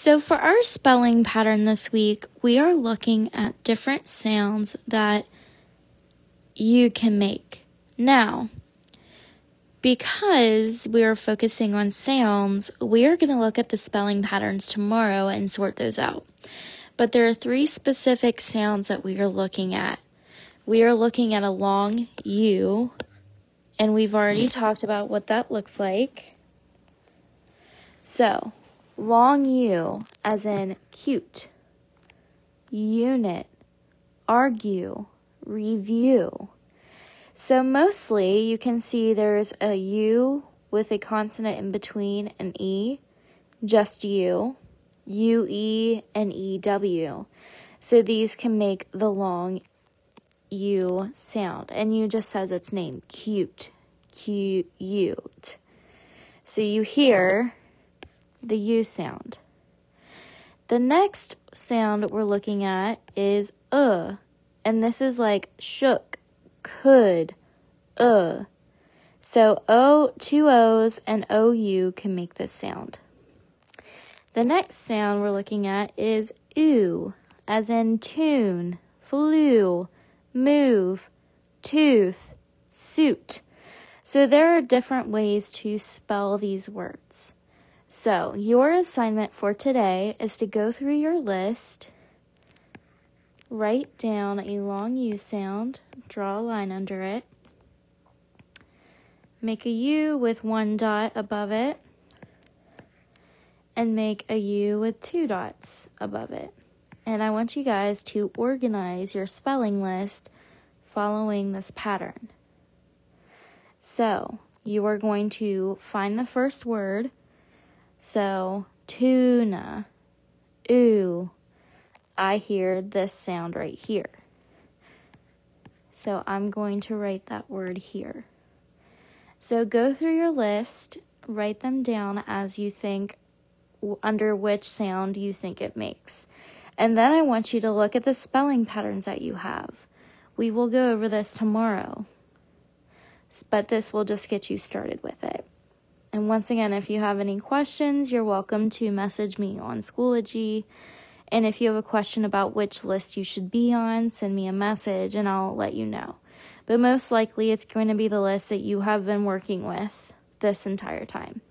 So, for our spelling pattern this week, we are looking at different sounds that you can make. Now, because we are focusing on sounds, we are going to look at the spelling patterns tomorrow and sort those out. But there are three specific sounds that we are looking at. We are looking at a long U, and we've already talked about what that looks like. So, long U, as in cute, unit, argue, review. So, mostly you can see there's a U with a consonant in between an E, just U, UE, and EW. So, these can make the long U sound. And U just says its name cute, cute. So, you hear the U sound. The next sound we're looking at is uh, and this is like shook, could, uh. So O, two O's and OU can make this sound. The next sound we're looking at is oo, as in tune, flew, move, tooth, suit. So there are different ways to spell these words. So, your assignment for today is to go through your list, write down a long U sound, draw a line under it, make a U with one dot above it, and make a U with two dots above it. And I want you guys to organize your spelling list following this pattern. So, you are going to find the first word so, tuna. Ooh. I hear this sound right here. So, I'm going to write that word here. So, go through your list, write them down as you think under which sound you think it makes. And then I want you to look at the spelling patterns that you have. We will go over this tomorrow, but this will just get you started with it. And once again, if you have any questions, you're welcome to message me on Schoology. And if you have a question about which list you should be on, send me a message and I'll let you know. But most likely, it's going to be the list that you have been working with this entire time.